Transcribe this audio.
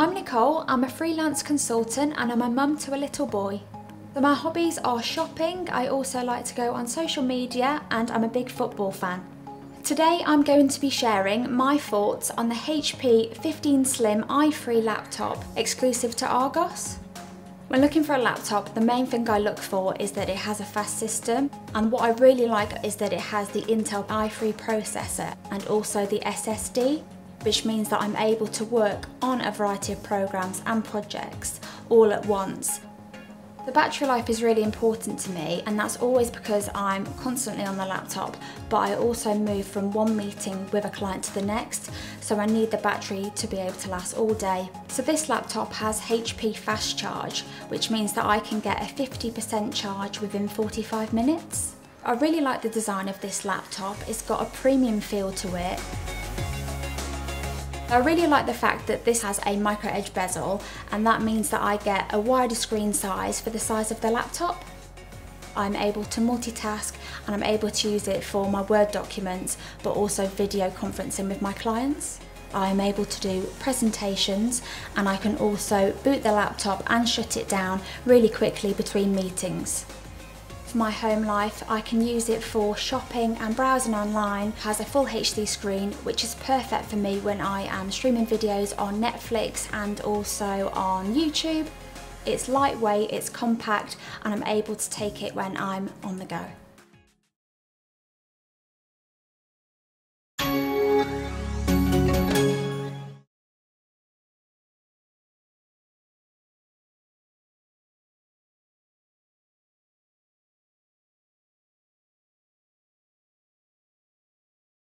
I'm Nicolle, I'm a freelance consultant and I'm a mum to a little boy. So my hobbies are shopping, I also like to go on social media and I'm a big football fan. Today I'm going to be sharing my thoughts on the HP 15 Slim i3 laptop exclusive to Argos. When looking for a laptop, the main thing I look for is that it has a fast system and what I really like is that it has the Intel i3 processor and also the SSD which means that I'm able to work on a variety of programs and projects all at once. The battery life is really important to me and that's always because I'm constantly on the laptop but I also move from one meeting with a client to the next so I need the battery to be able to last all day. So this laptop has HP fast charge which means that I can get a 50% charge within 45 minutes. I really like the design of this laptop, it's got a premium feel to it I really like the fact that this has a micro edge bezel and that means that I get a wider screen size for the size of the laptop. I'm able to multitask and I'm able to use it for my Word documents but also video conferencing with my clients. I'm able to do presentations and I can also boot the laptop and shut it down really quickly between meetings for my home life. I can use it for shopping and browsing online. It has a full HD screen which is perfect for me when I am streaming videos on Netflix and also on YouTube. It's lightweight, it's compact and I'm able to take it when I'm on the go.